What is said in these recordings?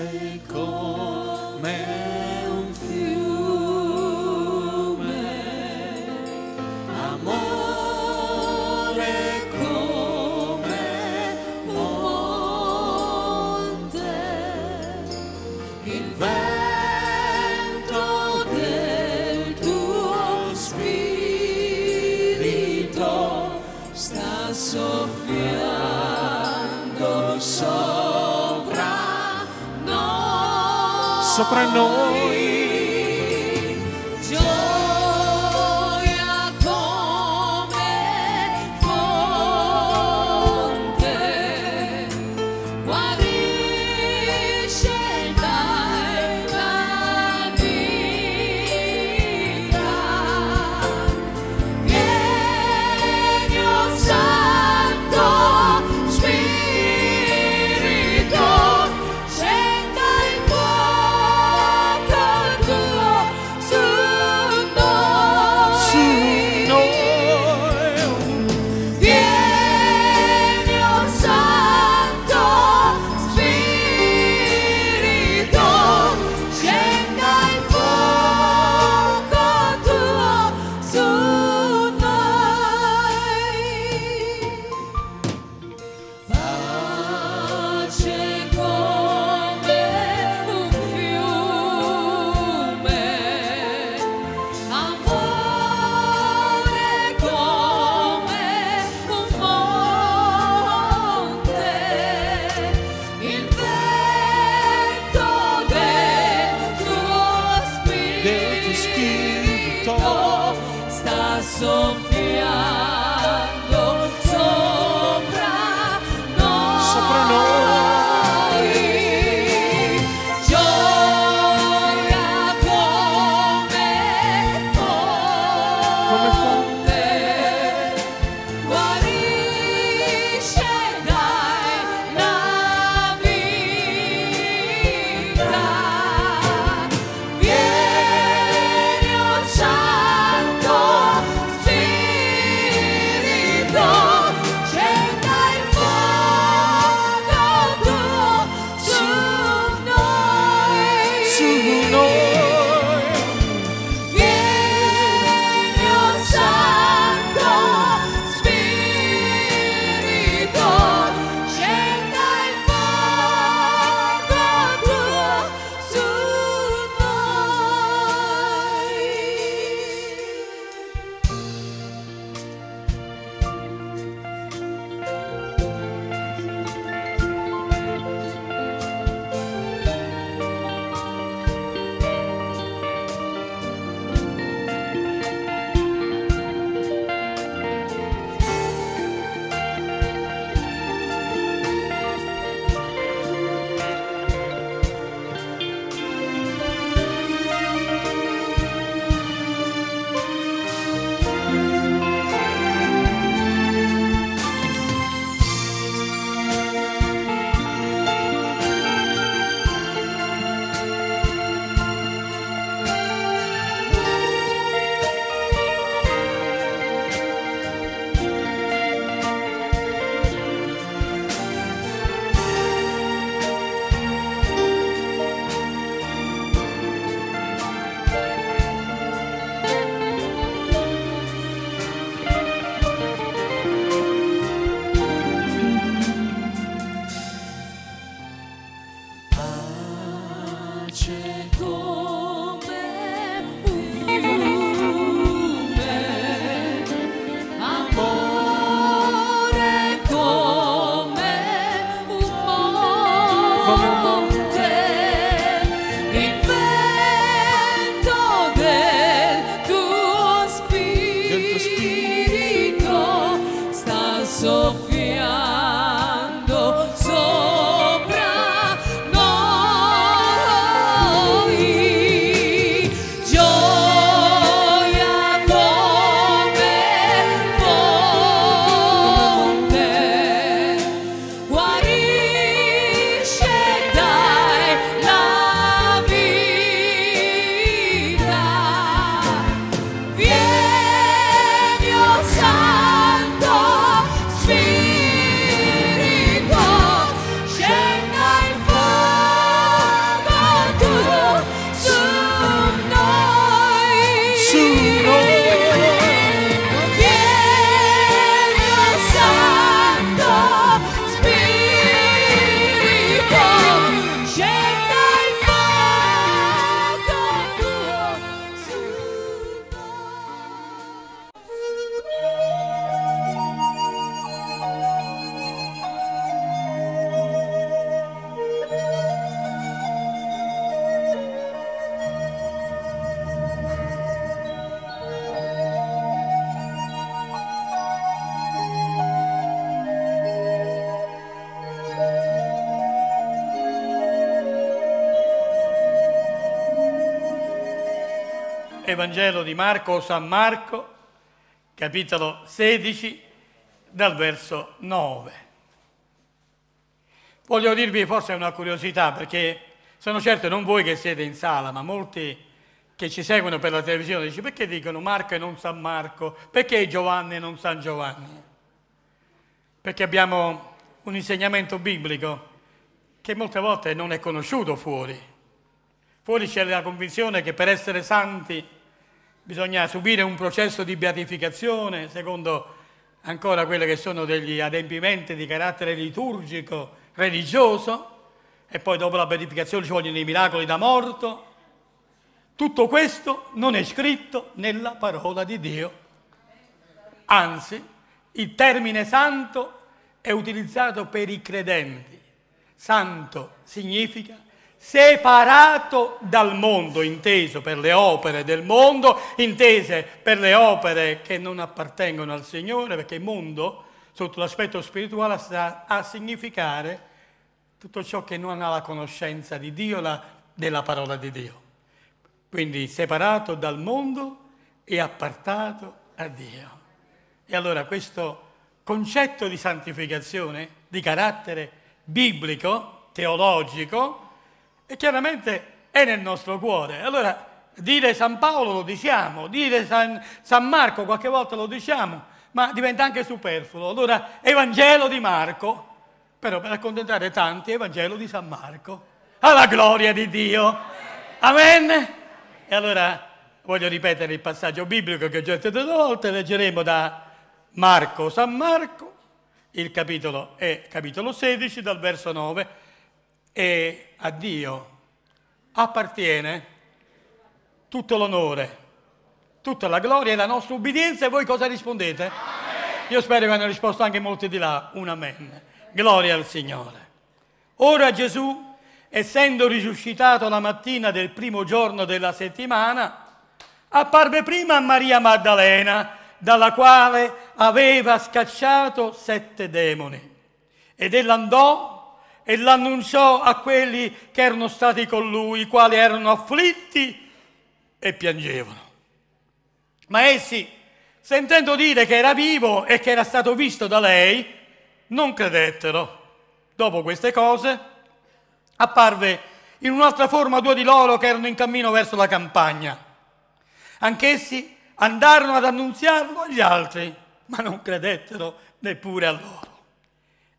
cresce fiume, il vento del tuo spirito sta soffiando. sopra nós Evangelo di Marco o San Marco, capitolo 16, dal verso 9. Voglio dirvi forse una curiosità, perché sono certo non voi che siete in sala, ma molti che ci seguono per la televisione dicono perché dicono Marco e non San Marco, perché Giovanni e non San Giovanni? Perché abbiamo un insegnamento biblico che molte volte non è conosciuto fuori. Fuori c'è la convinzione che per essere santi bisogna subire un processo di beatificazione, secondo ancora quelli che sono degli adempimenti di carattere liturgico, religioso, e poi dopo la beatificazione ci vogliono i miracoli da morto. Tutto questo non è scritto nella parola di Dio. Anzi, il termine santo è utilizzato per i credenti. Santo significa separato dal mondo, inteso per le opere del mondo, intese per le opere che non appartengono al Signore, perché mondo, sotto l'aspetto spirituale, sta a significare tutto ciò che non ha la conoscenza di Dio, la, della parola di Dio. Quindi separato dal mondo e appartato a Dio. E allora questo concetto di santificazione di carattere biblico, teologico, e chiaramente è nel nostro cuore. Allora, dire San Paolo lo diciamo, dire San, San Marco qualche volta lo diciamo, ma diventa anche superfluo. Allora, Evangelo di Marco, però per accontentare tanti, Evangelo di San Marco. Alla gloria di Dio. Amen. E allora voglio ripetere il passaggio biblico che ho già detto due volte, leggeremo da Marco, San Marco, il capitolo è capitolo 16 dal verso 9 e a Dio appartiene tutto l'onore, tutta la gloria e la nostra ubbidienza e voi cosa rispondete? Amen. Io spero che hanno risposto anche molti di là, un amen. Gloria al Signore. Ora Gesù, essendo risuscitato la mattina del primo giorno della settimana, apparve prima a Maria Maddalena, dalla quale aveva scacciato sette demoni. Ed ella andò e l'annunciò a quelli che erano stati con lui, i quali erano afflitti e piangevano. Ma essi, sentendo dire che era vivo e che era stato visto da lei, non credettero. Dopo queste cose, apparve in un'altra forma due di loro che erano in cammino verso la campagna. Anch'essi andarono ad annunziarlo agli altri, ma non credettero neppure a loro.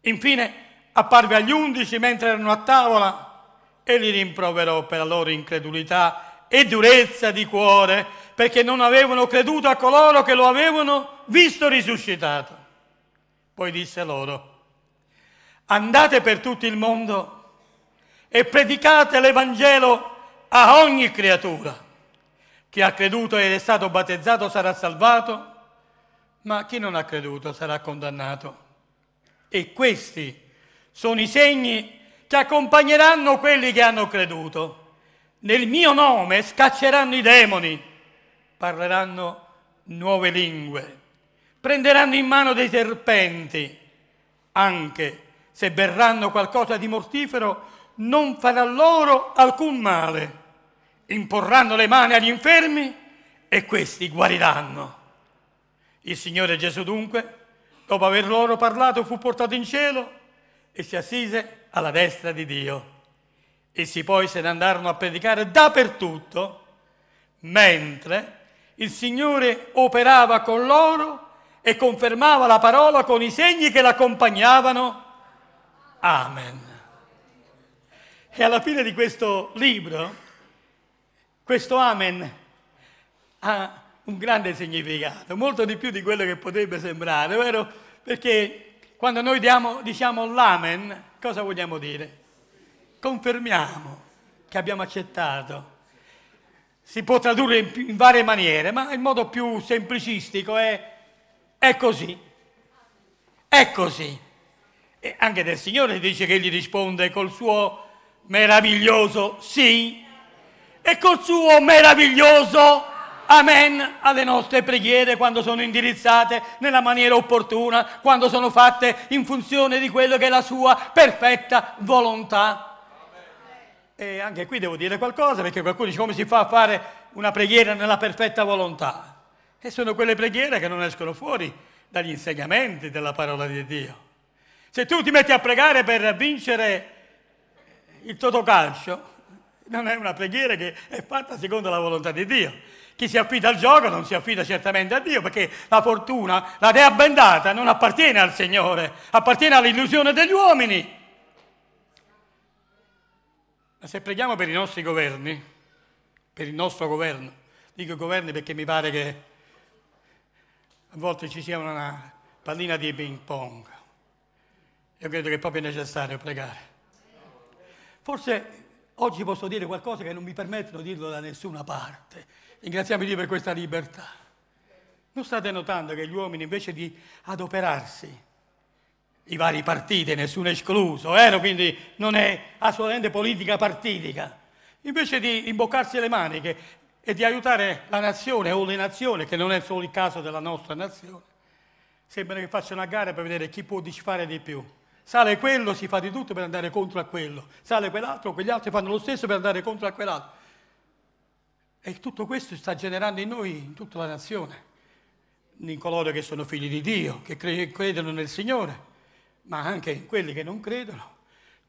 Infine, apparve agli undici mentre erano a tavola e li rimproverò per la loro incredulità e durezza di cuore, perché non avevano creduto a coloro che lo avevano visto risuscitato. Poi disse loro, andate per tutto il mondo e predicate l'Evangelo a ogni creatura. Chi ha creduto ed è stato battezzato sarà salvato, ma chi non ha creduto sarà condannato. E questi sono i segni che accompagneranno quelli che hanno creduto. Nel mio nome scacceranno i demoni, parleranno nuove lingue, prenderanno in mano dei serpenti, anche se berranno qualcosa di mortifero, non farà loro alcun male. Imporranno le mani agli infermi e questi guariranno. Il Signore Gesù dunque, dopo aver loro parlato, fu portato in cielo e si assise alla destra di Dio. Essi poi se ne andarono a predicare dappertutto, mentre il Signore operava con loro e confermava la parola con i segni che l'accompagnavano. Amen. E alla fine di questo libro, questo Amen ha un grande significato, molto di più di quello che potrebbe sembrare, vero? Perché quando noi diamo, diciamo l'amen, cosa vogliamo dire? Confermiamo che abbiamo accettato. Si può tradurre in, in varie maniere, ma il modo più semplicistico è è così. È così. E anche del Signore dice che egli risponde col suo meraviglioso sì e col suo meraviglioso amen alle nostre preghiere quando sono indirizzate nella maniera opportuna, quando sono fatte in funzione di quello che è la sua perfetta volontà. E anche qui devo dire qualcosa perché qualcuno dice come si fa a fare una preghiera nella perfetta volontà. E sono quelle preghiere che non escono fuori dagli insegnamenti della parola di Dio. Se tu ti metti a pregare per vincere il totocalcio, non è una preghiera che è fatta secondo la volontà di Dio. Chi si affida al gioco non si affida certamente a Dio perché la fortuna, la dea bendata, non appartiene al Signore, appartiene all'illusione degli uomini. Ma se preghiamo per i nostri governi, per il nostro governo, dico governi perché mi pare che a volte ci sia una pallina di ping pong. Io credo che è proprio necessario pregare. Forse oggi posso dire qualcosa che non mi permettono di dirlo da nessuna parte. Ringraziamo Dio per questa libertà. Non state notando che gli uomini invece di adoperarsi, i vari partiti, nessuno escluso, eh? quindi non è assolutamente politica partitica, invece di imboccarsi le maniche e di aiutare la nazione o le nazioni, che non è solo il caso della nostra nazione, sembra che facciano una gara per vedere chi può disfare di più. Sale quello, si fa di tutto per andare contro a quello. Sale quell'altro, quegli altri fanno lo stesso per andare contro a quell'altro. E tutto questo sta generando in noi, in tutta la nazione, in coloro che sono figli di Dio, che credono nel Signore, ma anche in quelli che non credono,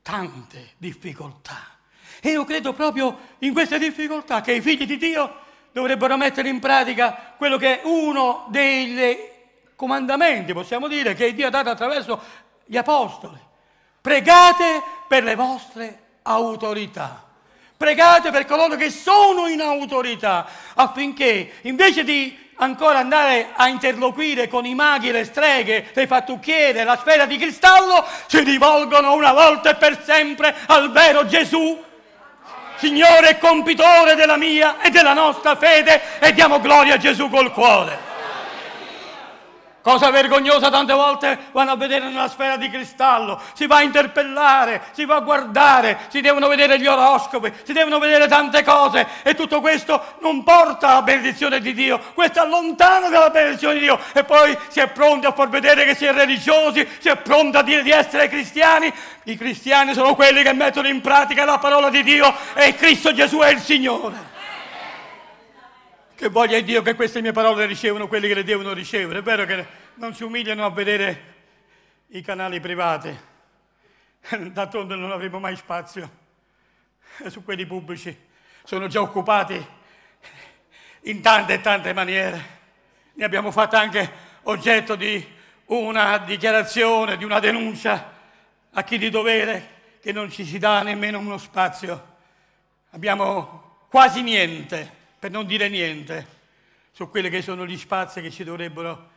tante difficoltà. E io credo proprio in queste difficoltà che i figli di Dio dovrebbero mettere in pratica quello che è uno dei comandamenti, possiamo dire, che Dio ha dato attraverso gli apostoli. Pregate per le vostre autorità. Pregate per coloro che sono in autorità affinché invece di ancora andare a interloquire con i maghi, le streghe, le fattucchiere, la sfera di cristallo, si rivolgono una volta e per sempre al vero Gesù, Signore e compitore della mia e della nostra fede e diamo gloria a Gesù col cuore. Cosa vergognosa tante volte vanno a vedere nella sfera di cristallo, si va a interpellare, si va a guardare, si devono vedere gli oroscopi, si devono vedere tante cose. E tutto questo non porta alla benedizione di Dio, questo allontana dalla benedizione di Dio. E poi si è pronti a far vedere che si è religiosi, si è pronti a dire di essere cristiani. I cristiani sono quelli che mettono in pratica la parola di Dio. E Cristo Gesù è il Signore. Che voglia Dio che queste mie parole ricevono quelli che le devono ricevere. È vero che non si umiliano a vedere i canali privati. D'altronde non avremo mai spazio su quelli pubblici. Sono già occupati in tante e tante maniere. Ne abbiamo fatto anche oggetto di una dichiarazione, di una denuncia a chi di dovere che non ci si dà nemmeno uno spazio. Abbiamo quasi niente per non dire niente, su quelli che sono gli spazi che ci dovrebbero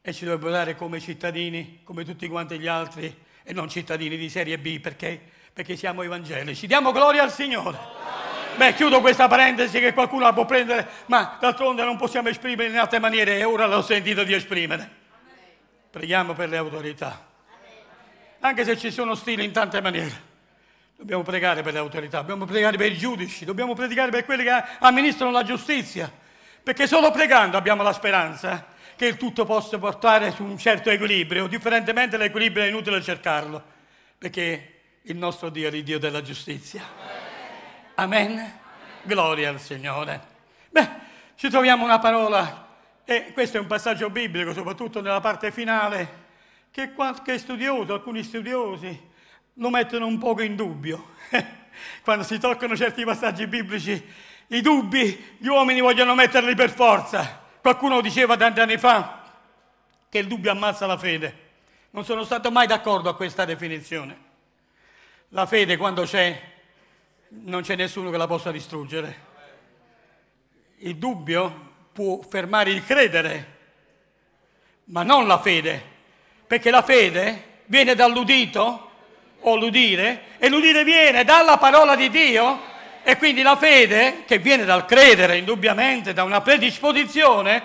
e ci dovrebbero dare come cittadini, come tutti quanti gli altri, e non cittadini di serie B, perché, perché siamo evangelici. Diamo gloria al Signore. Beh, chiudo questa parentesi che qualcuno la può prendere, ma d'altronde non possiamo esprimere in altre maniere e ora l'ho sentito di esprimere. Preghiamo per le autorità. Anche se ci sono stili in tante maniere. Dobbiamo pregare per le autorità, dobbiamo pregare per i giudici, dobbiamo pregare per quelli che amministrano la giustizia, perché solo pregando abbiamo la speranza che il tutto possa portare su un certo equilibrio, differentemente l'equilibrio è inutile cercarlo, perché il nostro Dio è il Dio della giustizia. Amen. Amen. Gloria al Signore. Beh, ci troviamo una parola, e questo è un passaggio biblico, soprattutto nella parte finale, che qualche studioso, alcuni studiosi, lo mettono un poco in dubbio. Quando si toccano certi passaggi biblici, i dubbi gli uomini vogliono metterli per forza. Qualcuno diceva tanti anni fa che il dubbio ammazza la fede. Non sono stato mai d'accordo a questa definizione. La fede quando c'è, non c'è nessuno che la possa distruggere. Il dubbio può fermare il credere, ma non la fede, perché la fede viene dall'udito o l'udire, e l'udire viene dalla parola di Dio, e quindi la fede, che viene dal credere indubbiamente, da una predisposizione,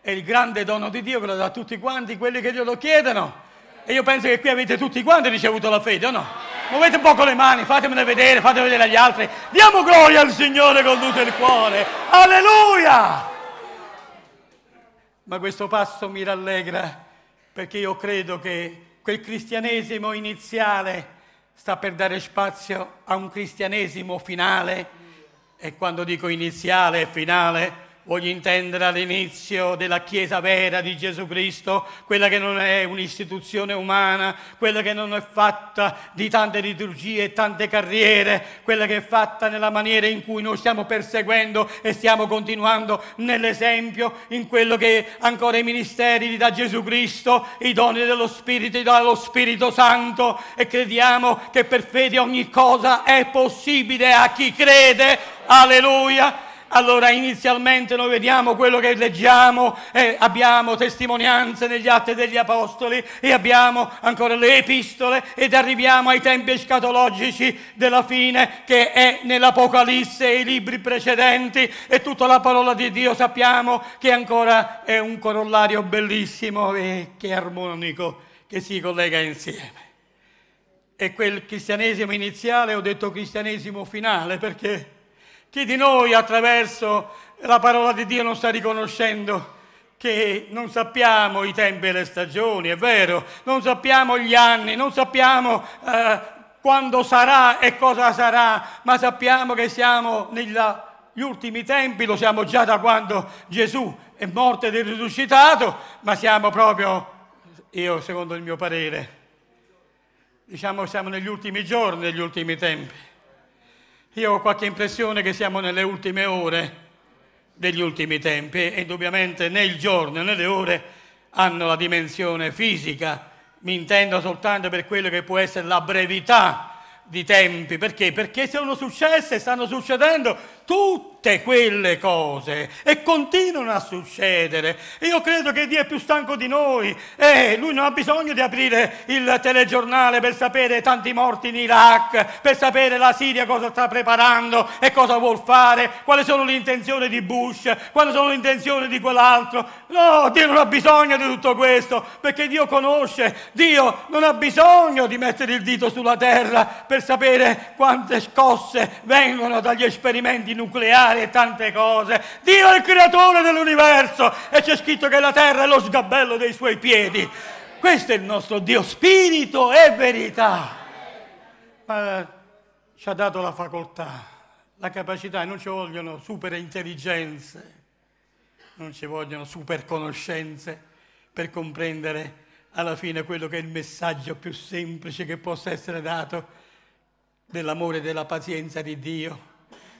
è il grande dono di Dio che lo dà a tutti quanti quelli che glielo chiedono. E io penso che qui avete tutti quanti ricevuto la fede, o no? Muovete un po' con le mani, fatemene vedere, fatemi vedere agli altri. Diamo gloria al Signore con tutto il cuore. Alleluia! Ma questo passo mi rallegra perché io credo che quel cristianesimo iniziale sta per dare spazio a un cristianesimo finale. E quando dico iniziale e finale voglio intendere all'inizio della Chiesa vera di Gesù Cristo, quella che non è un'istituzione umana, quella che non è fatta di tante liturgie e tante carriere, quella che è fatta nella maniera in cui noi stiamo perseguendo e stiamo continuando nell'esempio, in quello che ancora i ministeri li dà Gesù Cristo, i doni dello Spirito li dà lo Spirito Santo e crediamo che per fede ogni cosa è possibile a chi crede. Alleluia allora inizialmente noi vediamo quello che leggiamo, eh, abbiamo testimonianze negli atti degli apostoli e abbiamo ancora le epistole ed arriviamo ai tempi escatologici della fine che è nell'Apocalisse e i libri precedenti e tutta la parola di Dio sappiamo che ancora è un corollario bellissimo e che armonico che si collega insieme. E quel cristianesimo iniziale ho detto cristianesimo finale perché chi di noi attraverso la parola di Dio non sta riconoscendo che non sappiamo i tempi e le stagioni, è vero, non sappiamo gli anni, non sappiamo eh, quando sarà e cosa sarà, ma sappiamo che siamo negli ultimi tempi, lo siamo già da quando Gesù è morto ed è risuscitato, ma siamo proprio, io secondo il mio parere, diciamo siamo negli ultimi giorni, negli ultimi tempi. Io ho qualche impressione che siamo nelle ultime ore degli ultimi tempi e indubbiamente né il giorno né le ore hanno la dimensione fisica, mi intendo soltanto per quello che può essere la brevità di tempi, perché? Perché sono successe, stanno succedendo tutte quelle cose e continuano a succedere. Io credo che Dio è più stanco di noi e lui non ha bisogno di aprire il telegiornale per sapere tanti morti in Iraq, per sapere la Siria cosa sta preparando e cosa vuol fare, quali sono le intenzioni di Bush, quali sono le intenzioni di quell'altro. No, Dio non ha bisogno di tutto questo perché Dio conosce, Dio non ha bisogno di mettere il dito sulla terra per sapere quante scosse vengono dagli esperimenti nucleari e tante cose. Dio è il creatore dell'universo e c'è scritto che la terra è lo sgabello dei suoi piedi. Questo è il nostro Dio, spirito e verità. Ma ci ha dato la facoltà, la capacità, non ci vogliono super intelligenze, non ci vogliono super conoscenze per comprendere alla fine quello che è il messaggio più semplice che possa essere dato dell'amore e della pazienza di Dio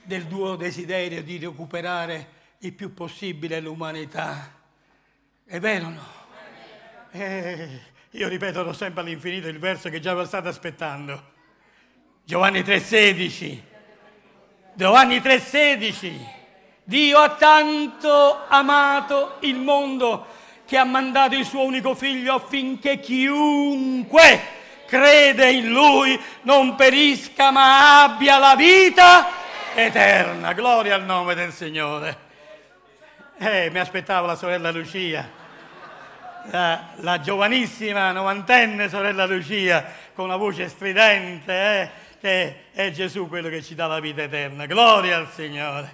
del tuo desiderio di recuperare il più possibile l'umanità. È vero o no? Eh, io ripeto sempre all'infinito il verso che già lo state aspettando. Giovanni 3,16. Giovanni 3,16. Dio ha tanto amato il mondo che ha mandato il suo unico figlio affinché chiunque crede in lui non perisca ma abbia la vita eterna. Gloria al nome del Signore. Eh, mi aspettavo la sorella Lucia, la, la giovanissima novantenne sorella Lucia, con una voce stridente, eh, che è Gesù quello che ci dà la vita eterna. Gloria al Signore.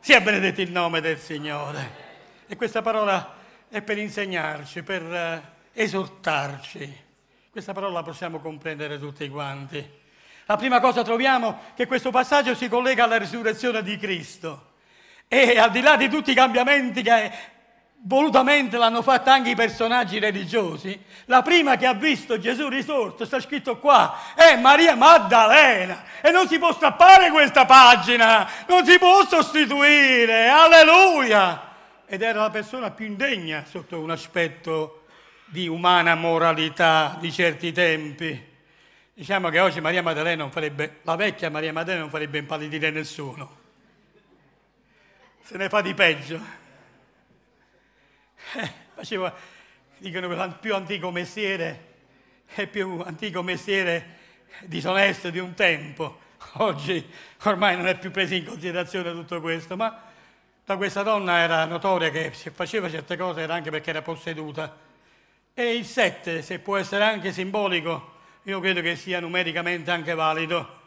Sia benedetto il nome del Signore. E questa parola è per insegnarci, per eh, esortarci. Questa parola la possiamo comprendere tutti quanti. La prima cosa troviamo che questo passaggio si collega alla risurrezione di Cristo e al di là di tutti i cambiamenti che volutamente l'hanno fatto anche i personaggi religiosi, la prima che ha visto Gesù risorto, sta scritto qua, è Maria Maddalena e non si può strappare questa pagina, non si può sostituire, alleluia! Ed era la persona più indegna sotto un aspetto di umana moralità di certi tempi. Diciamo che oggi Maria Maddalena non farebbe, la vecchia Maria Maddalena non farebbe impallidire nessuno. Se ne fa di peggio. Eh, faceva, dicono che più antico mestiere è più antico mestiere disonesto di un tempo. Oggi ormai non è più preso in considerazione tutto questo, ma da questa donna era notoria che se faceva certe cose era anche perché era posseduta. E il 7, se può essere anche simbolico, io credo che sia numericamente anche valido.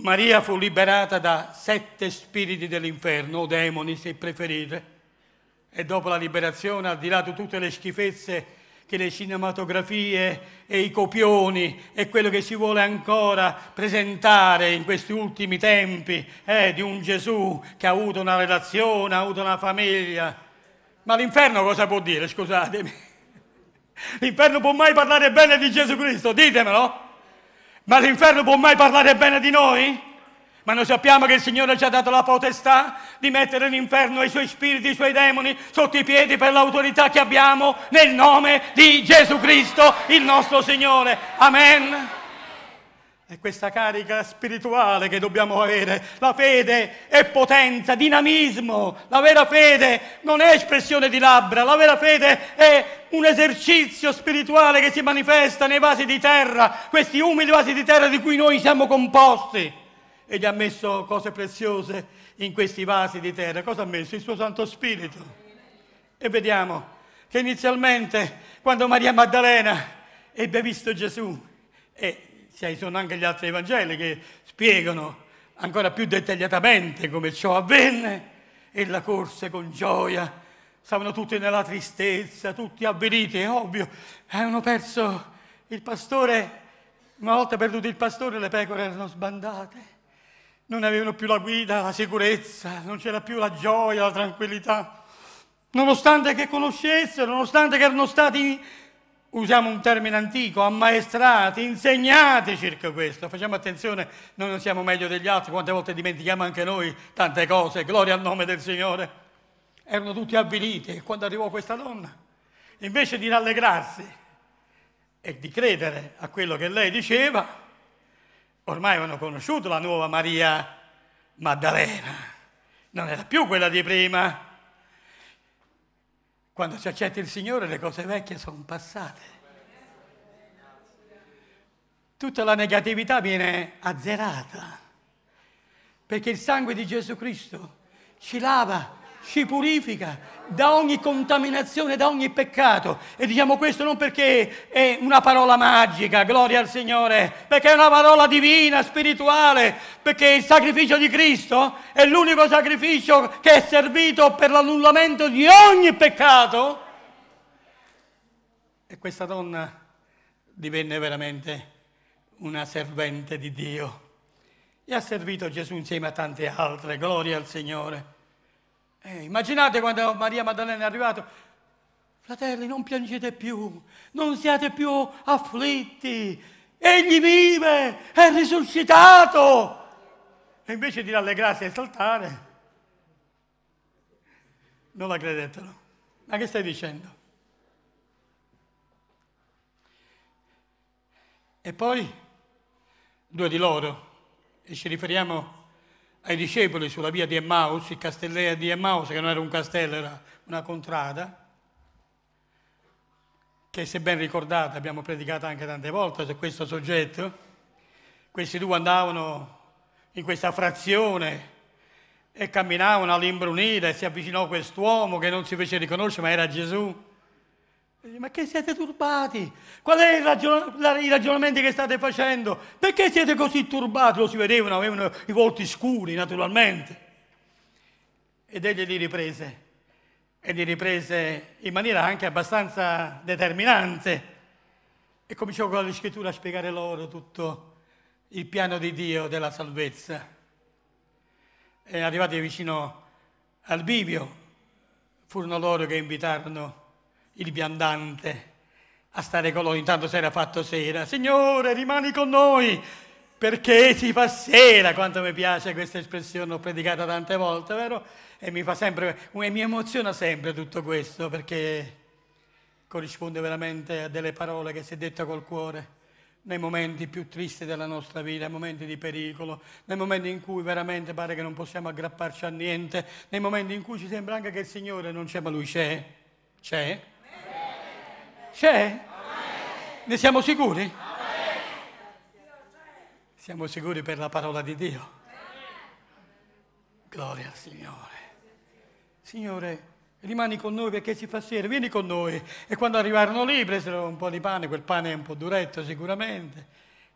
Maria fu liberata da sette spiriti dell'inferno, o demoni se preferite, e dopo la liberazione, al di là di tutte le schifezze che le cinematografie e i copioni e quello che si vuole ancora presentare in questi ultimi tempi eh, di un Gesù che ha avuto una relazione, ha avuto una famiglia. Ma l'inferno cosa può dire? Scusatemi. L'inferno può mai parlare bene di Gesù Cristo? Ditemelo. Ma l'inferno può mai parlare bene di noi? Ma noi sappiamo che il Signore ci ha dato la potestà di mettere l'inferno e i suoi spiriti, i suoi demoni sotto i piedi per l'autorità che abbiamo nel nome di Gesù Cristo, il nostro Signore. Amen. È questa carica spirituale che dobbiamo avere. La fede è potenza, dinamismo. La vera fede non è espressione di labbra, la vera fede è un esercizio spirituale che si manifesta nei vasi di terra, questi umili vasi di terra di cui noi siamo composti e gli ha messo cose preziose in questi vasi di terra. Cosa ha messo? Il suo Santo Spirito. E vediamo che inizialmente, quando Maria Maddalena ebbe visto Gesù, e ci sono anche gli altri Evangeli che spiegano ancora più dettagliatamente come ciò avvenne, ella corse con gioia, stavano tutti nella tristezza, tutti avviliti, è ovvio, avevano perso il pastore, una volta perduto il pastore le pecore erano sbandate. Non avevano più la guida, la sicurezza, non c'era più la gioia, la tranquillità. Nonostante che conoscessero, nonostante che erano stati, usiamo un termine antico, ammaestrati, insegnati circa questo. Facciamo attenzione, noi non siamo meglio degli altri, quante volte dimentichiamo anche noi tante cose, gloria al nome del Signore. Erano tutti avviliti e quando arrivò questa donna, invece di rallegrarsi e di credere a quello che lei diceva, Ormai avevano conosciuto la nuova Maria Maddalena, non era più quella di prima. Quando si accetta il Signore le cose vecchie sono passate. Tutta la negatività viene azzerata, perché il sangue di Gesù Cristo ci lava ci purifica da ogni contaminazione, da ogni peccato. E diciamo questo non perché è una parola magica, gloria al Signore, perché è una parola divina, spirituale, perché il sacrificio di Cristo è l'unico sacrificio che è servito per l'annullamento di ogni peccato. E questa donna divenne veramente una servente di Dio e ha servito Gesù insieme a tante altre, gloria al Signore. Eh, immaginate quando Maria Maddalena è arrivata, fratelli non piangete più, non siate più afflitti, egli vive, è risuscitato. E invece di rallegrarsi e saltare, non la credettero. Ma che stai dicendo? E poi due di loro, e ci riferiamo ai discepoli sulla via di Emmaus, il castellea di Emmaus, che non era un castello, era una contrada, che se ben ricordate abbiamo predicato anche tante volte su questo soggetto. Questi due andavano in questa frazione e camminavano all'imbrunire si avvicinò quest'uomo che non si fece riconoscere ma era Gesù ma che siete turbati? Qual è il, ragion- i ragionamenti che state facendo? Perché siete così turbati? Lo si vedevano, avevano i volti scuri naturalmente. Ed egli li riprese, e li riprese in maniera anche abbastanza determinante. E cominciò con la scrittura a spiegare loro tutto il piano di Dio della salvezza. E arrivati vicino al bivio, furono loro che invitarono il viandante a stare con loro, intanto si era fatto sera. Signore, rimani con noi, perché si fa sera. Quanto mi piace questa espressione, l'ho predicata tante volte, vero? E mi fa sempre, e mi emoziona sempre tutto questo, perché corrisponde veramente a delle parole che si è detta col cuore nei momenti più tristi della nostra vita, nei momenti di pericolo, nei momenti in cui veramente pare che non possiamo aggrapparci a niente, nei momenti in cui ci sembra anche che il Signore non c'è, ma Lui c'è. C'è? C'è? Ne siamo sicuri? Siamo sicuri per la parola di Dio? Gloria al Signore. Signore, rimani con noi perché si fa sera, vieni con noi. E quando arrivarono lì presero un po' di pane, quel pane è un po' duretto sicuramente.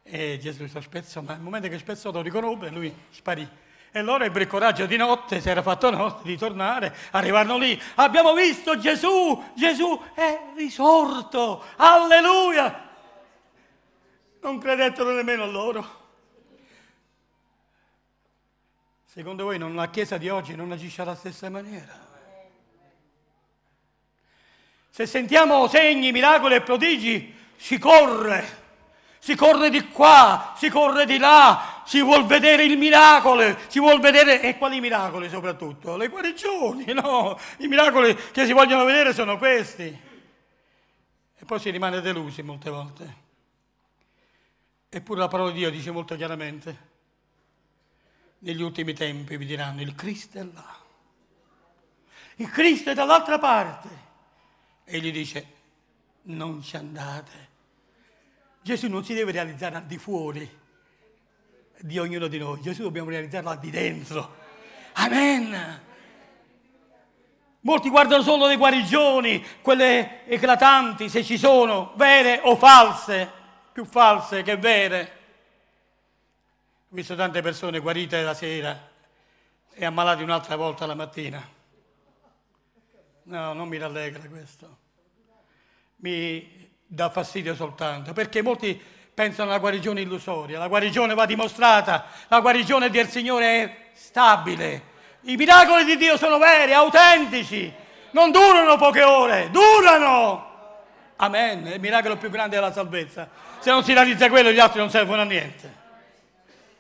E Gesù lo spezzò, ma nel momento che spezzò lo riconobbe, lui sparì. E loro ebbero il coraggio di notte, si era fatto notte, di tornare, arrivarono lì, abbiamo visto Gesù, Gesù è risorto, alleluia! Non credettero nemmeno loro. Secondo voi non la Chiesa di oggi non agisce alla stessa maniera? Se sentiamo segni, miracoli e prodigi, si corre, si corre di qua, si corre di là, si vuol vedere il miracolo, si vuol vedere, e quali miracoli soprattutto? Le guarigioni, no? I miracoli che si vogliono vedere sono questi. E poi si rimane delusi molte volte. Eppure la parola di Dio dice molto chiaramente, negli ultimi tempi vi diranno, il Cristo è là, il Cristo è dall'altra parte. E gli dice, non ci andate. Gesù non si deve realizzare al di fuori di ognuno di noi, Gesù dobbiamo realizzarlo al di dentro. Amen. Molti guardano solo le guarigioni, quelle eclatanti, se ci sono, vere o false, più false che vere. Ho visto tante persone guarite la sera e ammalate un'altra volta la mattina. No, non mi rallegra questo. Mi dà fastidio soltanto, perché molti pensano alla guarigione illusoria. La guarigione va dimostrata, la guarigione del Signore è stabile. I miracoli di Dio sono veri, autentici, non durano poche ore, durano. Amen. Il miracolo più grande è la salvezza. Se non si realizza quello, gli altri non servono a niente.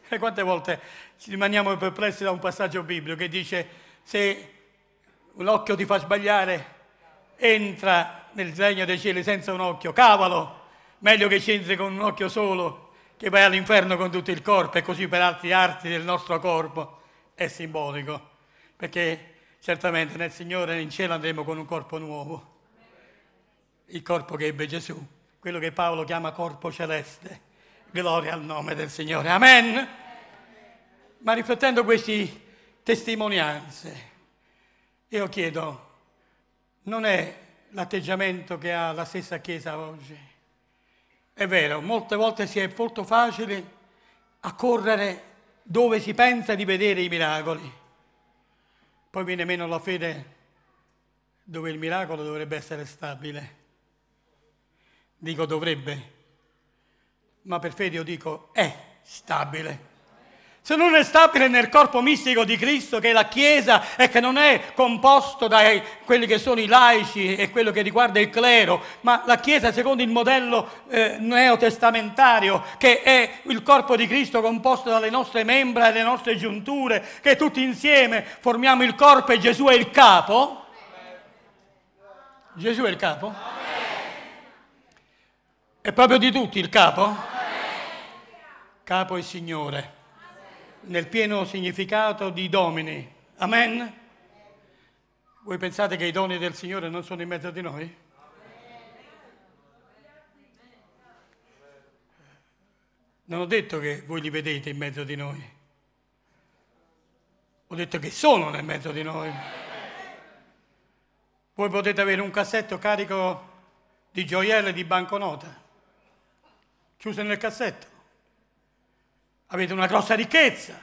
E quante volte ci rimaniamo perplessi da un passaggio biblico che dice se un occhio ti fa sbagliare, entra nel regno dei cieli senza un occhio, cavalo, meglio che entri con un occhio solo, che vai all'inferno con tutto il corpo e così per altri arti del nostro corpo. È simbolico, perché certamente nel Signore in cielo andremo con un corpo nuovo, il corpo che ebbe Gesù, quello che Paolo chiama corpo celeste. Gloria al nome del Signore. Amen. Ma riflettendo queste testimonianze, io chiedo, non è l'atteggiamento che ha la stessa Chiesa oggi? È vero, molte volte si è molto facile accorrere dove si pensa di vedere i miracoli. Poi viene meno la fede dove il miracolo dovrebbe essere stabile. Dico dovrebbe, ma per fede io dico è stabile. Se non è stabile nel corpo mistico di Cristo, che è la Chiesa e che non è composto da quelli che sono i laici e quello che riguarda il clero, ma la Chiesa secondo il modello eh, neotestamentario, che è il corpo di Cristo composto dalle nostre membra e le nostre giunture, che tutti insieme formiamo il corpo e Gesù è il capo. Gesù è il capo? È proprio di tutti il capo? Capo e Signore nel pieno significato di domini. Amen? Voi pensate che i doni del Signore non sono in mezzo di noi? Non ho detto che voi li vedete in mezzo di noi. Ho detto che sono nel mezzo di noi. Voi potete avere un cassetto carico di gioielli di banconote, chiuse nel cassetto avete una grossa ricchezza.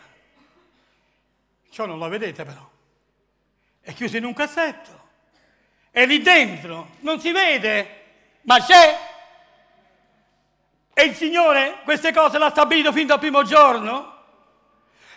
Ciò non la vedete però. È chiuso in un cassetto. E lì dentro non si vede, ma c'è. E il Signore queste cose l'ha stabilito fin dal primo giorno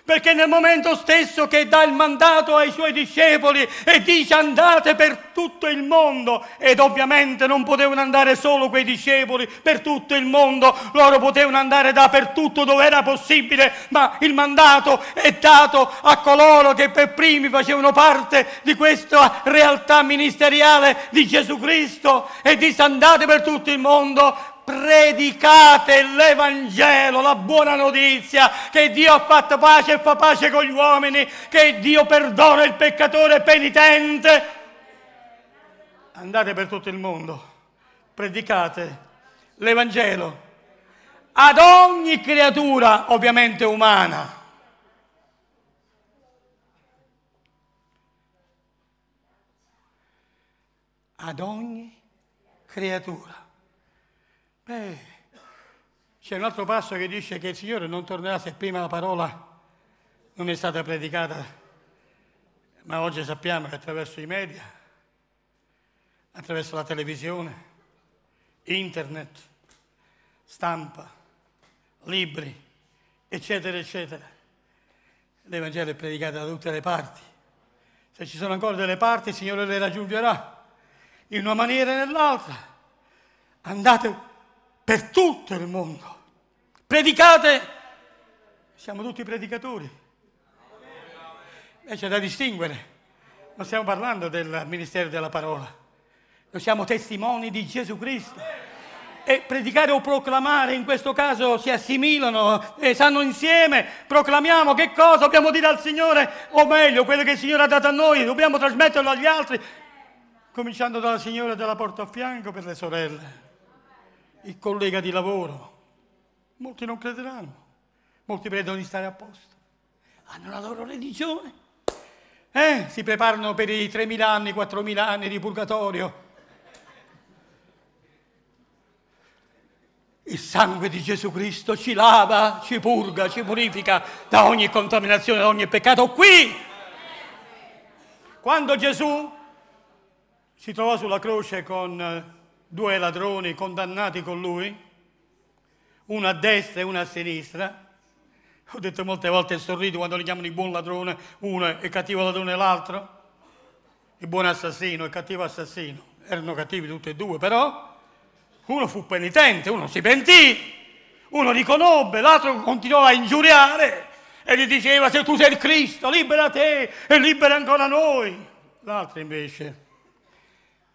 perché nel momento stesso che dà il mandato ai suoi discepoli e dice andate per tutto il mondo, ed ovviamente non potevano andare solo quei discepoli per tutto il mondo, loro potevano andare dappertutto dove era possibile, ma il mandato è dato a coloro che per primi facevano parte di questa realtà ministeriale di Gesù Cristo e dice andate per tutto il mondo predicate l'Evangelo, la buona notizia che Dio ha fatto pace e fa pace con gli uomini, che Dio perdona il peccatore penitente. Andate per tutto il mondo, predicate l'Evangelo ad ogni creatura, ovviamente umana. Ad ogni creatura. Beh, c'è un altro passo che dice che il Signore non tornerà se prima la parola non è stata predicata, ma oggi sappiamo che attraverso i media, attraverso la televisione, internet, stampa, libri, eccetera, eccetera, l'Evangelo è predicato da tutte le parti. Se ci sono ancora delle parti, il Signore le raggiungerà in una maniera o nell'altra. Andate per tutto il mondo, predicate, siamo tutti predicatori. E c'è da distinguere, non stiamo parlando del ministero della parola, noi siamo testimoni di Gesù Cristo. E predicare o proclamare in questo caso si assimilano e stanno insieme, proclamiamo che cosa dobbiamo dire al Signore, o meglio, quello che il Signore ha dato a noi, dobbiamo trasmetterlo agli altri, cominciando dalla signora della porta a fianco per le sorelle, il collega di lavoro. Molti non crederanno, molti credono di stare a posto, hanno la loro religione, eh, si preparano per i 3.000 anni, 4.000 anni di purgatorio. Il sangue di Gesù Cristo ci lava, ci purga, ci purifica da ogni contaminazione, da ogni peccato. Qui, quando Gesù si trovò sulla croce con eh, due ladroni condannati con lui, uno a destra e uno a sinistra, ho detto molte volte sorrido quando li chiamano il buon ladrone, uno è cattivo ladrone l'altro, il buon assassino, il cattivo assassino. Erano cattivi tutti e due, però uno fu penitente, uno si pentì, uno riconobbe, l'altro continuò a ingiuriare e gli diceva se tu sei il Cristo, libera te e libera ancora noi. L'altro invece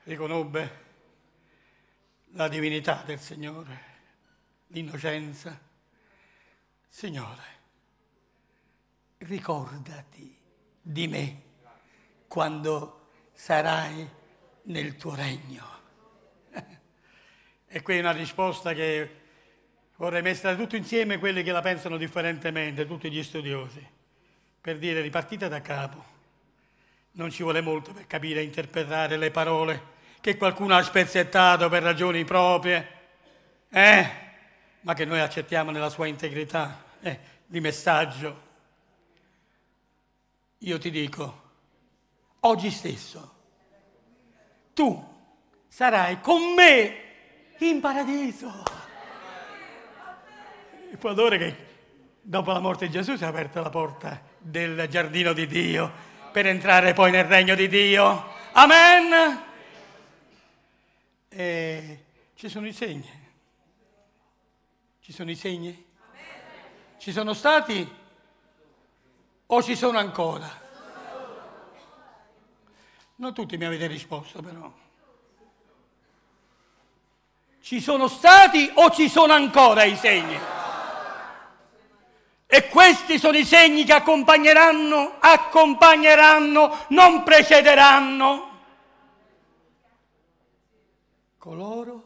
riconobbe la divinità del Signore, l'innocenza. Signore, ricordati di me quando sarai nel tuo regno. E qui è una risposta che vorrei mettere tutto insieme quelli che la pensano differentemente, tutti gli studiosi, per dire ripartite da capo. Non ci vuole molto per capire e interpretare le parole che qualcuno ha spezzettato per ragioni proprie, eh? ma che noi accettiamo nella sua integrità eh, di messaggio. Io ti dico, oggi stesso, tu sarai con me in paradiso. Il padre che dopo la morte di Gesù si è aperta la porta del giardino di Dio per entrare poi nel regno di Dio. Amen. E ci sono i segni. Ci sono i segni? Ci sono stati o ci sono ancora? Non tutti mi avete risposto però. Ci sono stati o ci sono ancora i segni? E questi sono i segni che accompagneranno, accompagneranno, non precederanno coloro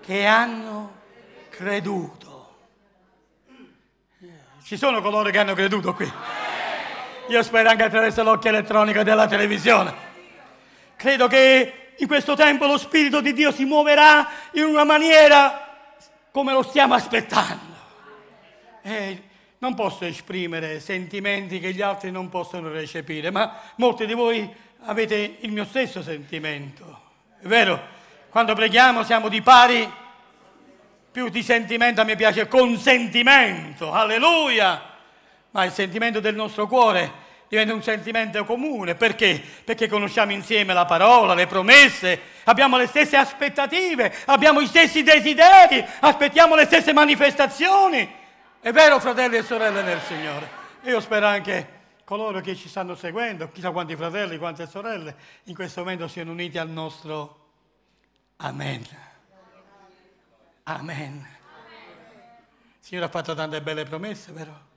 che hanno creduto. Ci sono coloro che hanno creduto qui. Io spero anche attraverso l'occhio elettronico della televisione. Credo che in questo tempo lo Spirito di Dio si muoverà in una maniera come lo stiamo aspettando. E non posso esprimere sentimenti che gli altri non possono recepire, ma molti di voi avete il mio stesso sentimento. È vero? Quando preghiamo siamo di pari, più di sentimento a me piace consentimento, alleluia! Ma il sentimento del nostro cuore diventa un sentimento comune. Perché? Perché conosciamo insieme la parola, le promesse, abbiamo le stesse aspettative, abbiamo gli stessi desideri, aspettiamo le stesse manifestazioni. È vero, fratelli e sorelle nel Signore? Io spero anche coloro che ci stanno seguendo, chissà quanti fratelli, quante sorelle, in questo momento siano uniti al nostro Amen. Amen. Il Signore ha fatto tante belle promesse, vero?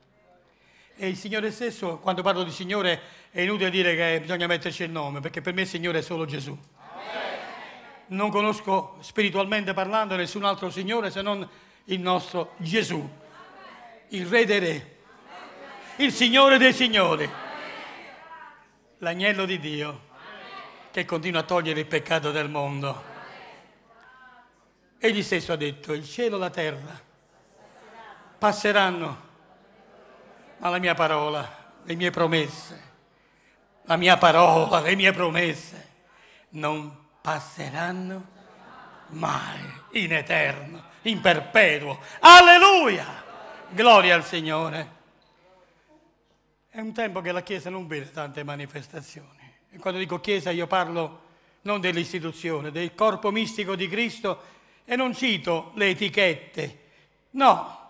E il Signore stesso, quando parlo di Signore, è inutile dire che bisogna metterci il nome, perché per me il Signore è solo Gesù. Non conosco spiritualmente parlando nessun altro Signore se non il nostro Gesù, il Re dei Re, il Signore dei Signori, l'agnello di Dio che continua a togliere il peccato del mondo. Egli stesso ha detto, il cielo e la terra passeranno, ma la mia parola, le mie promesse, la mia parola, le mie promesse non passeranno mai in eterno, in perpetuo. Alleluia! Gloria al Signore. È un tempo che la Chiesa non vede tante manifestazioni. E quando dico Chiesa io parlo non dell'istituzione, del corpo mistico di Cristo e non cito le etichette. No,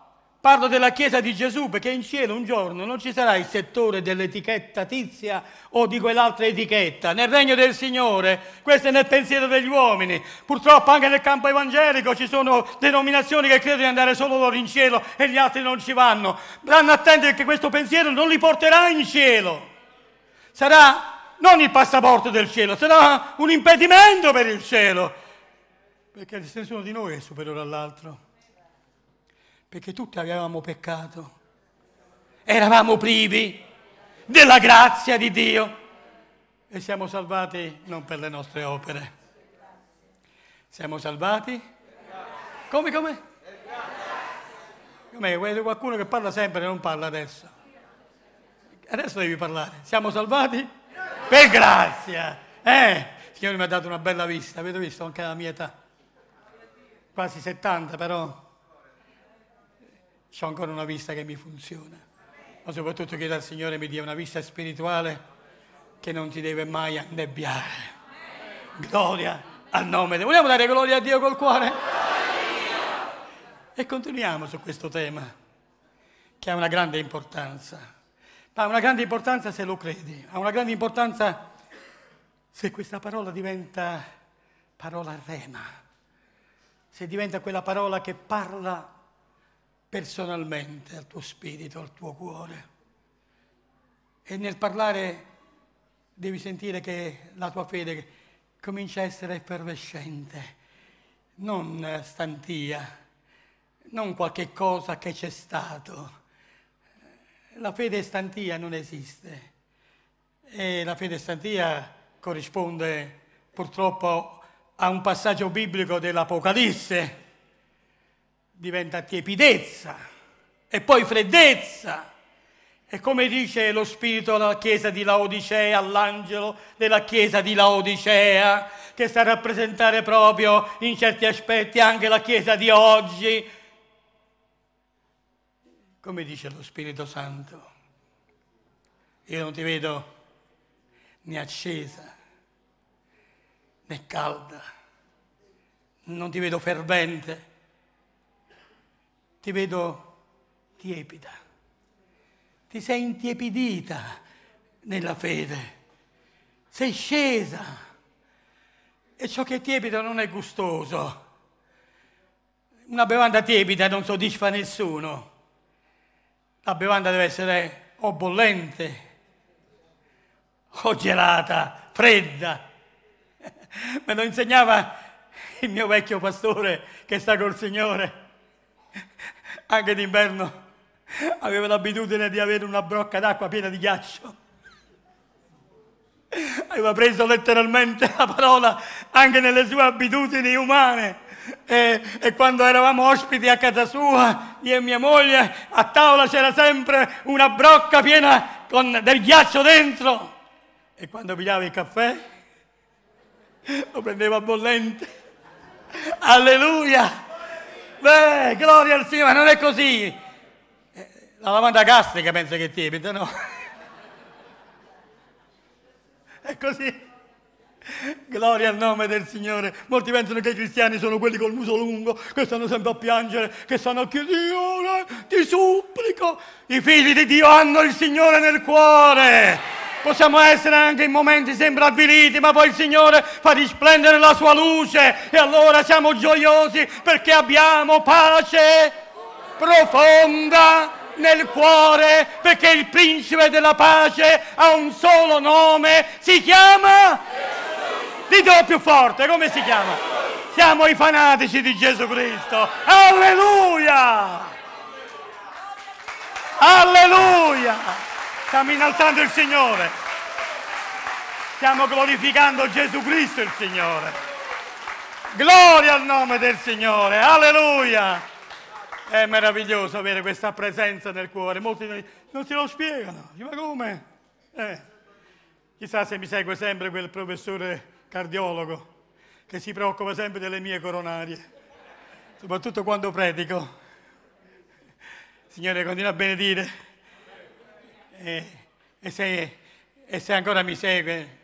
parlo della Chiesa di Gesù perché in cielo un giorno non ci sarà il settore dell'etichetta tizia o di quell'altra etichetta. Nel regno del Signore, questo è nel pensiero degli uomini. Purtroppo anche nel campo evangelico ci sono denominazioni che credono di andare solo loro in cielo e gli altri non ci vanno. Stanno attenti perché questo pensiero non li porterà in cielo. Sarà non il passaporto del cielo, sarà un impedimento per il cielo. Perché nessuno di noi è superiore all'altro. Perché tutti avevamo peccato. Eravamo privi della grazia di Dio. E siamo salvati non per le nostre opere. Siamo salvati? Come, come? Come? Vedo qualcuno che parla sempre e non parla adesso. Adesso devi parlare. Siamo salvati? Per grazia. Eh, il Signore mi ha dato una bella vista, avete visto anche la mia età. Quasi 70, però ho ancora una vista che mi funziona. Ma soprattutto chiedo al Signore mi dia una vista spirituale che non ti deve mai annebbiare. Gloria al nome di Vogliamo dare gloria a Dio col cuore? E continuiamo su questo tema, che ha una grande importanza. Ha una grande importanza se lo credi, ha una grande importanza se questa parola diventa parola rema, se diventa quella parola che parla personalmente al tuo spirito, al tuo cuore. E nel parlare devi sentire che la tua fede comincia a essere effervescente, non stantia, non qualche cosa che c'è stato la fede stantia non esiste e la fede stantia corrisponde purtroppo a un passaggio biblico dell'Apocalisse, diventa tiepidezza e poi freddezza. E come dice lo Spirito alla Chiesa di Laodicea, all'angelo della Chiesa di Laodicea, che sta a rappresentare proprio in certi aspetti anche la Chiesa di oggi, come dice lo Spirito Santo, io non ti vedo né accesa né calda, non ti vedo fervente, ti vedo tiepida, ti sei intiepidita nella fede, sei scesa e ciò che è tiepido non è gustoso. Una bevanda tiepida non soddisfa nessuno. La bevanda deve essere o bollente o gelata, fredda. Me lo insegnava il mio vecchio pastore che sta col Signore. Anche d'inverno aveva l'abitudine di avere una brocca d'acqua piena di ghiaccio. Aveva preso letteralmente la parola anche nelle sue abitudini umane e, e, quando eravamo ospiti a casa sua, io e mia moglie, a tavola c'era sempre una brocca piena con del ghiaccio dentro. E quando pigliava il caffè, lo prendeva bollente. Alleluia! Beh, gloria al Signore, non è così. Eh, la lavanda gastrica pensa che tiepida, no? È così. Gloria al nome del Signore. Molti pensano che i cristiani sono quelli col muso lungo, che stanno sempre a piangere, che stanno a chiedere, ti supplico. I figli di Dio hanno il Signore nel cuore. Possiamo essere anche in momenti sempre avviliti, ma poi il Signore fa risplendere la sua luce e allora siamo gioiosi perché abbiamo pace profonda nel cuore perché il principe della pace ha un solo nome, si chiama Ditelo più forte, come si chiama? Siamo i fanatici di Gesù Cristo. Alleluia! Alleluia! Stiamo innalzando il Signore. Stiamo glorificando Gesù Cristo il Signore. Gloria al nome del Signore. Alleluia! È meraviglioso avere questa presenza nel cuore. Molti non se lo spiegano. Ma come? Eh, chissà se mi segue sempre quel professore cardiologo che si preoccupa sempre delle mie coronarie, soprattutto quando predico. Signore, continua a benedire. E, e se, e se ancora mi segue,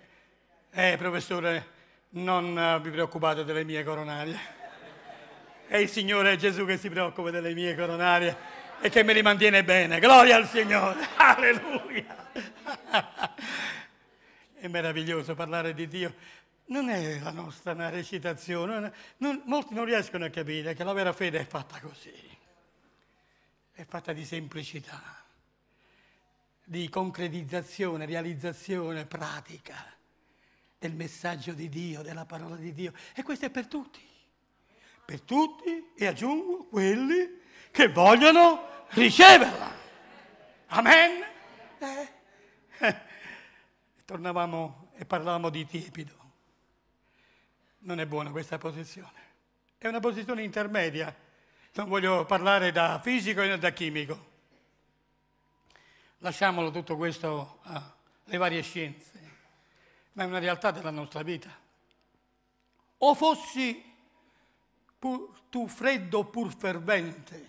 eh, professore, non eh, vi preoccupate delle mie coronarie. È il Signore Gesù che si preoccupa delle mie coronarie e che me li mantiene bene. Gloria al Signore. Alleluia. È meraviglioso parlare di Dio. Non è la nostra una recitazione. non- molti non riescono a capire che la vera fede è fatta così. È fatta di semplicità, di concretizzazione, realizzazione pratica del messaggio di Dio, della parola di Dio. E questo è per tutti. Per tutti e aggiungo quelli che vogliono riceverla. Amen. Eh, eh. Tornavamo e parlavamo di tiepido. Non è buona questa posizione. È una posizione intermedia. Non voglio parlare da fisico e da chimico. Lasciamolo tutto questo alle varie scienze ma è una realtà della nostra vita. O fossi pur, tu freddo pur fervente,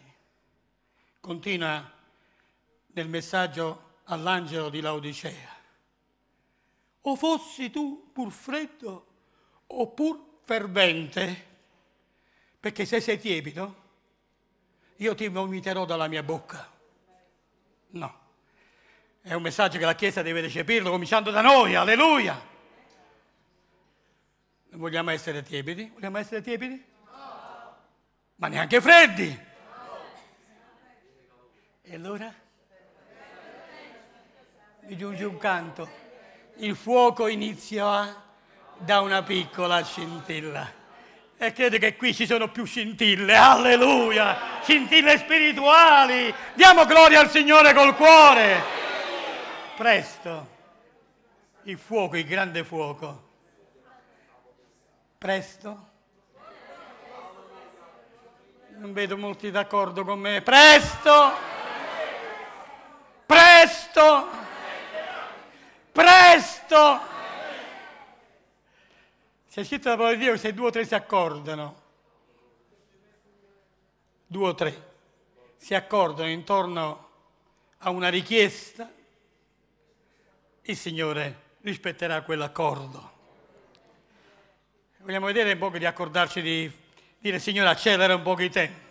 continua nel messaggio all'angelo di Laodicea, o fossi tu pur freddo o pur fervente, perché se sei tiepido, io ti vomiterò dalla mia bocca. No. È un messaggio che la Chiesa deve recepirlo, cominciando da noi, alleluia. Vogliamo essere tiepidi? Vogliamo essere tiepidi? No. Ma neanche freddi? No. E allora? Mi giunge un canto. Il fuoco inizia da una piccola scintilla. E credo che qui ci sono più scintille, alleluia! Scintille spirituali! Diamo gloria al Signore col cuore! Presto, il fuoco, il grande fuoco Presto? Non vedo molti d'accordo con me. Presto! Presto! Presto! C'è scritto la parola di Dio se due o tre si accordano, due o tre si accordano intorno a una richiesta, il Signore rispetterà quell'accordo. Vogliamo vedere un po' di accordarci di dire Signore accelera un po' i tempi.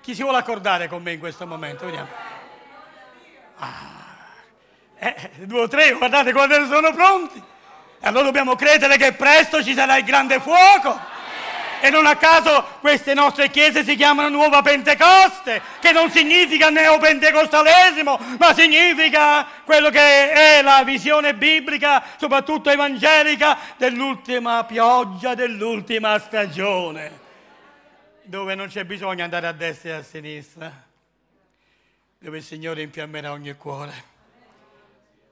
Chi si vuole accordare con me in questo momento? Vediamo. Ah, eh, due o tre, guardate quando sono pronti. E allora dobbiamo credere che presto ci sarà il grande fuoco. E non a caso queste nostre chiese si chiamano Nuova Pentecoste, che non significa neopentecostalesimo, ma significa quello che è la visione biblica, soprattutto evangelica, dell'ultima pioggia, dell'ultima stagione, dove non c'è bisogno di andare a destra e a sinistra, dove il Signore infiammerà ogni cuore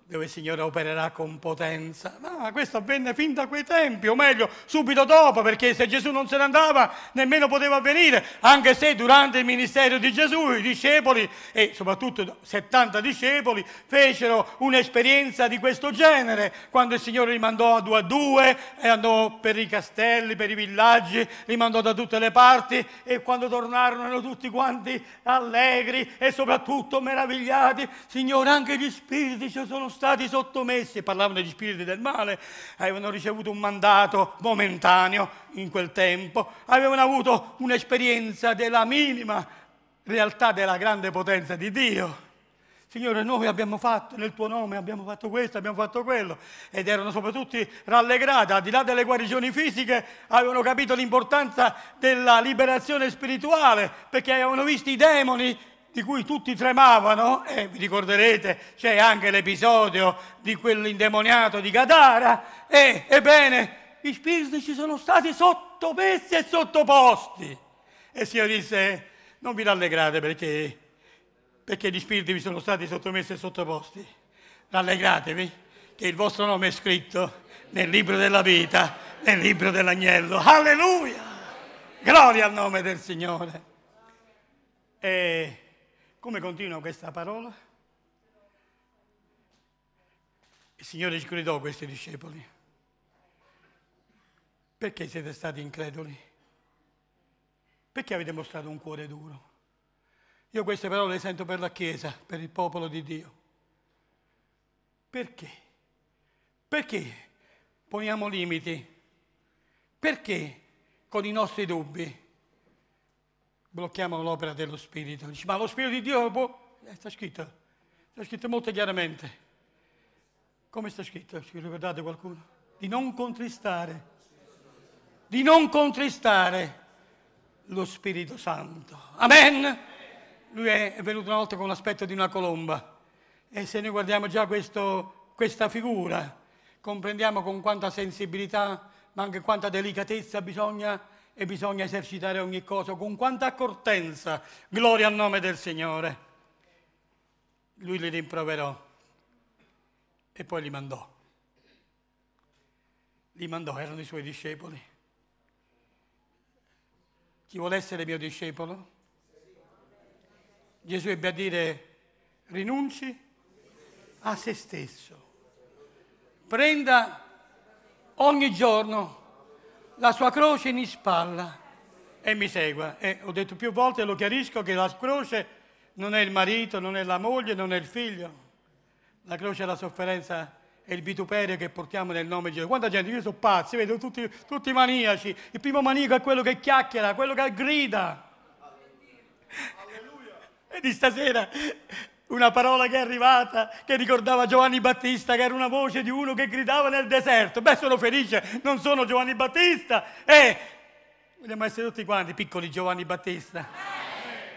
dove il Signore opererà con potenza. Ma questo avvenne fin da quei tempi, o meglio, subito dopo, perché se Gesù non se ne andava, nemmeno poteva avvenire, anche se durante il ministero di Gesù i discepoli, e soprattutto 70 discepoli, fecero un'esperienza di questo genere, quando il Signore li mandò a due a due, e andò per i castelli, per i villaggi, li mandò da tutte le parti, e quando tornarono erano tutti quanti allegri e soprattutto meravigliati. Signore, anche gli spiriti ci sono stati sottomessi, parlavano degli spiriti del male, avevano ricevuto un mandato momentaneo in quel tempo, avevano avuto un'esperienza della minima realtà della grande potenza di Dio. Signore, noi abbiamo fatto nel tuo nome, abbiamo fatto questo, abbiamo fatto quello, ed erano soprattutto rallegrati, al di là delle guarigioni fisiche, avevano capito l'importanza della liberazione spirituale, perché avevano visto i demoni di cui tutti tremavano, e vi ricorderete c'è anche l'episodio di quell'indemoniato di Gadara, e ebbene gli spiriti ci sono stati sottomessi e sottoposti. E il Signore disse, non vi rallegrate perché, perché gli spiriti vi sono stati sottomessi e sottoposti, rallegratevi che il vostro nome è scritto nel libro della vita, nel libro dell'agnello. Alleluia! Gloria al nome del Signore. E Come continua questa parola? Il Signore ci gridò questi discepoli. Perché siete stati increduli? Perché avete mostrato un cuore duro? Io queste parole le sento per la Chiesa, per il popolo di Dio. Perché? Perché poniamo limiti? Perché con i nostri dubbi blocchiamo l'opera dello Spirito? Dici, ma lo Spirito di Dio può... Eh, sta scritto, sta scritto molto chiaramente. Come sta scritto? Ci ricordate qualcuno? Di non contristare, di non contristare lo Spirito Santo. Amen. Lui è venuto una volta con l'aspetto di una colomba e se noi guardiamo già questo, questa figura, comprendiamo con quanta sensibilità, ma anche quanta delicatezza bisogna e bisogna esercitare ogni cosa, con quanta accortenza. Gloria al nome del Signore. Lui li rimproverò e poi li mandò. Li mandò, erano i suoi discepoli. Chi vuole essere mio discepolo? Gesù ebbe a dire rinunci a se stesso. Prenda ogni giorno la sua croce in spalla e mi segua. E ho detto più volte, lo chiarisco, che la croce non è il marito, non è la moglie, non è il figlio. La croce è la sofferenza e il vituperio che portiamo nel nome di Gesù. Quanta gente, io sono pazzi, vedo tutti, tutti maniaci. Il primo maniaco è quello che chiacchiera, quello che grida. E di stasera una parola che è arrivata, che ricordava Giovanni Battista, che era una voce di uno che gridava nel deserto. Beh, sono felice, non sono Giovanni Battista. E vogliamo essere tutti quanti piccoli Giovanni Battista.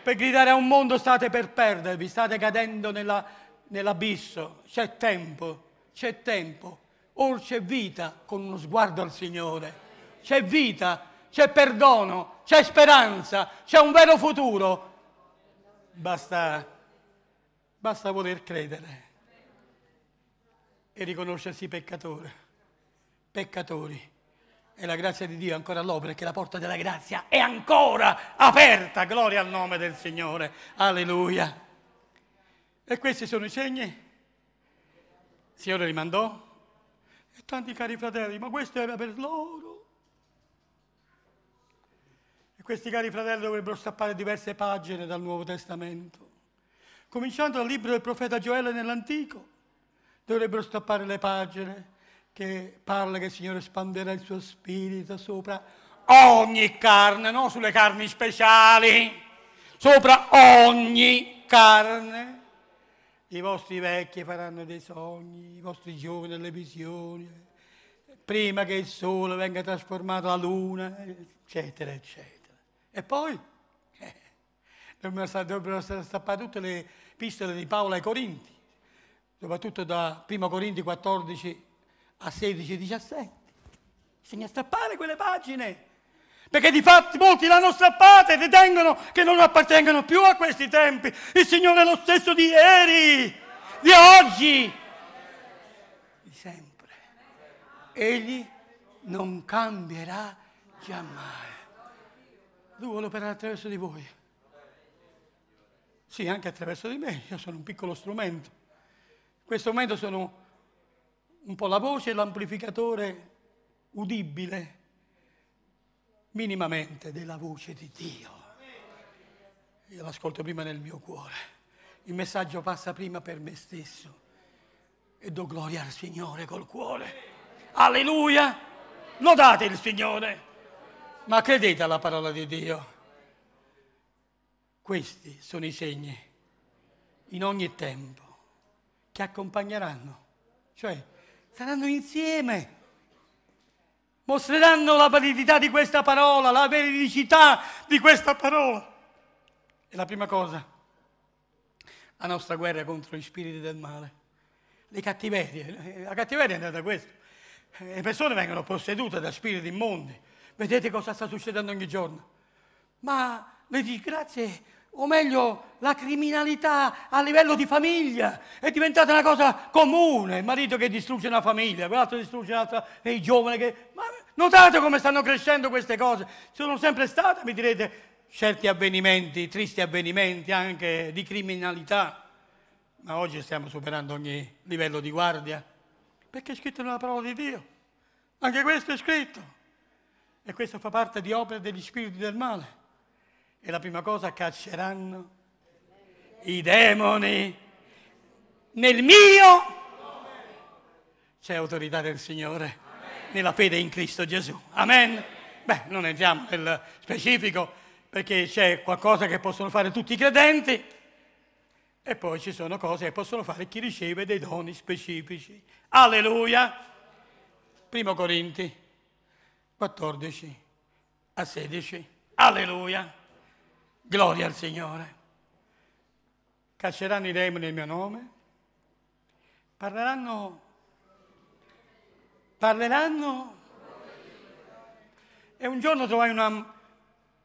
Per gridare a un mondo state per perdervi, state cadendo nella, nell'abisso. C'è tempo, c'è tempo. Or c'è vita con uno sguardo al Signore. C'è vita, c'è perdono, c'è speranza, c'è un vero futuro. Basta, basta voler credere e riconoscersi peccatore, peccatori. E la grazia di Dio è ancora all'opera, perché la porta della grazia è ancora aperta. Gloria al nome del Signore. Alleluia. E questi sono i segni. Il Signore li mandò. E tanti cari fratelli, ma questo era per loro. E questi cari fratelli dovrebbero stappare diverse pagine dal Nuovo Testamento. Cominciando dal libro del profeta Gioele nell'Antico, dovrebbero stappare le pagine che parla che il Signore espanderà il suo spirito sopra ogni carne, non sulle carni speciali, sopra ogni carne. I vostri vecchi faranno dei sogni, i vostri giovani delle visioni, prima che il sole venga trasformato la luna, eccetera, eccetera. E poi dovrebbero essere stappate tutte le epistole di Paolo ai Corinti, soprattutto da 1 Corinti 14 a 16 17. Bisogna strappare quelle pagine. Perché di fatti molti l'hanno strappata e ritengono che non appartengono più a questi tempi. Il Signore è lo stesso di ieri, di oggi, di sempre. Egli non cambierà giammai. Lui vuole operare attraverso di voi. Sì, anche attraverso di me. Io sono un piccolo strumento. In questo momento sono un po' la voce e l'amplificatore udibile minimamente della voce di Dio. Io l'ascolto prima nel mio cuore. Il messaggio passa prima per me stesso e do gloria al Signore col cuore. Alleluia! Lodate il Signore, ma credete alla parola di Dio. Questi sono i segni in ogni tempo che accompagneranno, cioè saranno insieme, mostreranno la validità di questa parola, la veridicità di questa parola. E la prima cosa, la nostra guerra contro gli spiriti del male, le cattiverie. La cattiveria è andata da questo. Le persone vengono possedute da spiriti immondi. Vedete cosa sta succedendo ogni giorno? Ma le disgrazie, o meglio la criminalità a livello di famiglia è diventata una cosa comune. Il marito che distrugge una famiglia, quell'altro distrugge un'altra, e i giovani che... Ma notate come stanno crescendo queste cose? Sono sempre state, mi direte, certi avvenimenti, tristi avvenimenti anche di criminalità, ma oggi stiamo superando ogni livello di guardia, perché è scritto nella parola di Dio. Anche questo è scritto. E questo fa parte di opere degli spiriti del male. E la prima cosa, cacceranno i demoni nel mio. C'è autorità del Signore nella fede in Cristo Gesù. Amen. Beh, non entriamo nel specifico perché c'è qualcosa che possono fare tutti i credenti e poi ci sono cose che possono fare chi riceve dei doni specifici. Alleluia. Primo Corinti 14 a 16. Alleluia. Gloria al Signore. Cacceranno i demoni nel mio nome. Parleranno. Parleranno. E un giorno trovai una,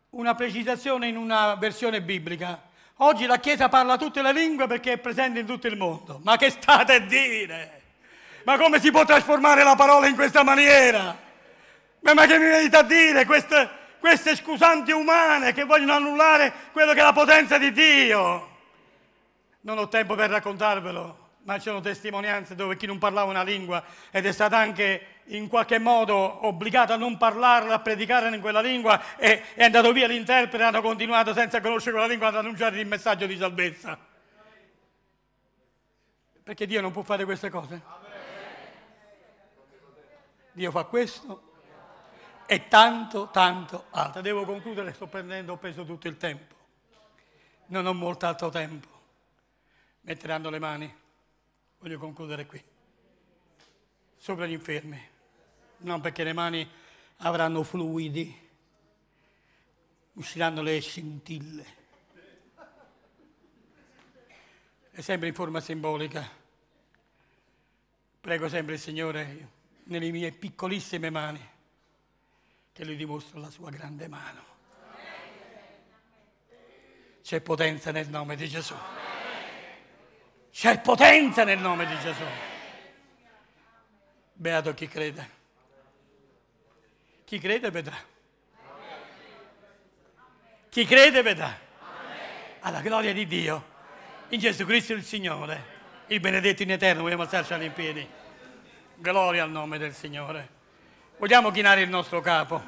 una precisazione in una versione biblica. Oggi la Chiesa parla tutte le lingue perché è presente in tutto il mondo. Ma che state a dire? Ma come si può trasformare la parola in questa maniera? Ma, che mi venite a dire queste, queste scusanti umane che vogliono annullare quello che è la potenza di Dio? Non ho tempo per raccontarvelo, ma ci sono testimonianze dove chi non parlava una lingua ed è stato anche in qualche modo obbligato a non parlarla, a predicare in quella lingua e è andato via l'interprete e hanno continuato senza conoscere quella lingua ad annunciare il messaggio di salvezza. Perché Dio non può fare queste cose. Dio fa questo e tanto, tanto altro. Devo concludere, sto prendendo, ho preso tutto il tempo. Non ho molto altro tempo. Metteranno le mani. Voglio concludere qui. Sopra gli infermi. Non perché le mani avranno fluidi, usciranno le scintille. È sempre in forma simbolica. Prego sempre il Signore nelle mie piccolissime mani che Lui dimostra la sua grande mano. C'è potenza nel nome di Gesù. C'è potenza nel nome di Gesù. Beato chi crede. Chi crede vedrà. Chi crede vedrà. Alla gloria di Dio. In Gesù Cristo il Signore. Il benedetto in eterno. Vogliamo alzarci in piedi. Gloria al nome del Signore. Vogliamo chinare il nostro capo.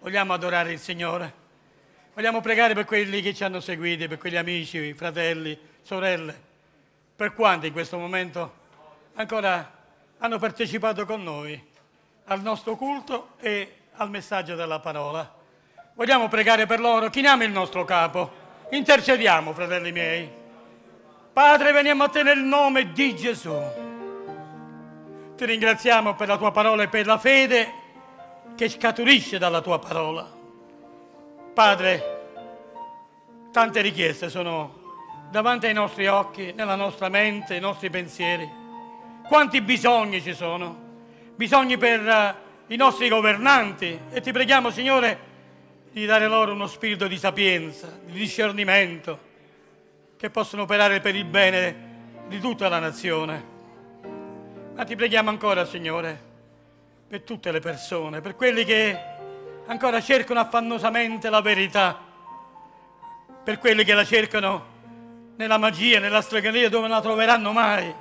Vogliamo adorare il Signore. Vogliamo pregare per quelli che ci hanno seguiti, per quegli amici, fratelli, sorelle, per quanti in questo momento ancora hanno partecipato con noi al nostro culto e al messaggio della parola. Vogliamo pregare per loro, chiniamo il nostro capo, intercediamo, fratelli miei. Padre, veniamo a te nel nome di Gesù. Ti ringraziamo per la tua parola e per la fede che scaturisce dalla tua parola. Padre, tante richieste sono davanti ai nostri occhi, nella nostra mente, i nostri pensieri. Quanti bisogni ci sono? Bisogni per eh, i nostri governanti e ti preghiamo, Signore, di dare loro uno spirito di sapienza, di discernimento, che possono operare per il bene di tutta la nazione. Ma ti preghiamo ancora, Signore, per tutte le persone, per quelli che ancora cercano affannosamente la verità, per quelli che la cercano nella magia, nella stregoneria dove non la troveranno mai,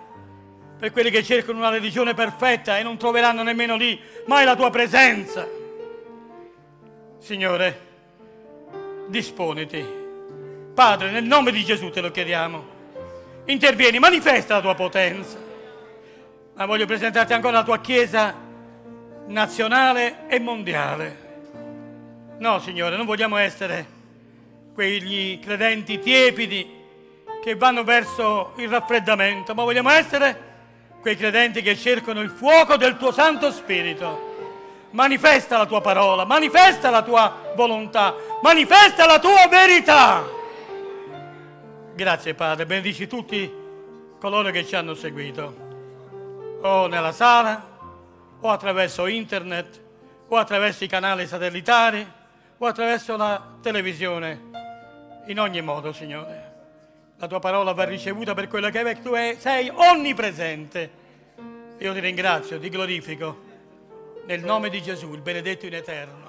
per quelli che cercano una religione perfetta e non troveranno nemmeno lì mai la tua presenza. Signore, disponiti. Padre, nel nome di Gesù te lo chiediamo. Intervieni, manifesta la tua potenza. Ma voglio presentarti ancora la tua Chiesa nazionale e mondiale. No, Signore, non vogliamo essere quegli credenti tiepidi che vanno verso il raffreddamento, ma vogliamo essere quei credenti che cercano il fuoco del tuo Santo Spirito. Manifesta la tua parola, manifesta la tua volontà, manifesta la tua verità. Grazie Padre, benedici tutti coloro che ci hanno seguito, o nella sala, o attraverso internet, o attraverso i canali satellitari, o attraverso la televisione. In ogni modo, Signore, la tua parola va ricevuta per quello che è, tu sei onnipresente. Io ti ringrazio, ti glorifico, nel nome di Gesù, il benedetto in eterno.